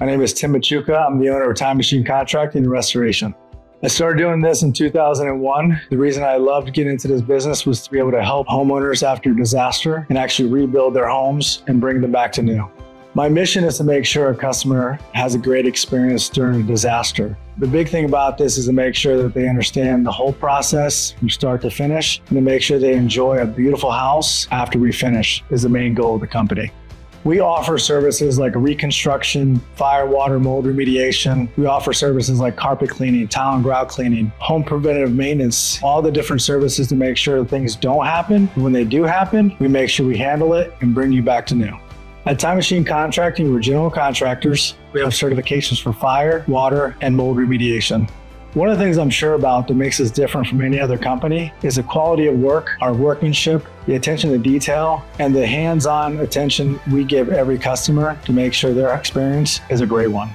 My name is Tim Machuca. I'm the owner of Time Machine Contracting and Restoration. I started doing this in 2001. The reason I loved getting into this business was to be able to help homeowners after disaster and actually rebuild their homes and bring them back to new. My mission is to make sure a customer has a great experience during a disaster. The big thing about this is to make sure that they understand the whole process from start to finish and to make sure they enjoy a beautiful house after we finish is the main goal of the company. We offer services like reconstruction, fire, water, mold remediation. We offer services like carpet cleaning, tile and grout cleaning, home preventative maintenance, all the different services to make sure things don't happen. When they do happen, we make sure we handle it and bring you back to new. At Time Machine Contracting, we're general contractors. We have certifications for fire, water, and mold remediation. One of the things I'm sure about that makes us different from any other company is the quality of work, our workmanship, the attention to detail, and the hands on attention we give every customer to make sure their experience is a great one.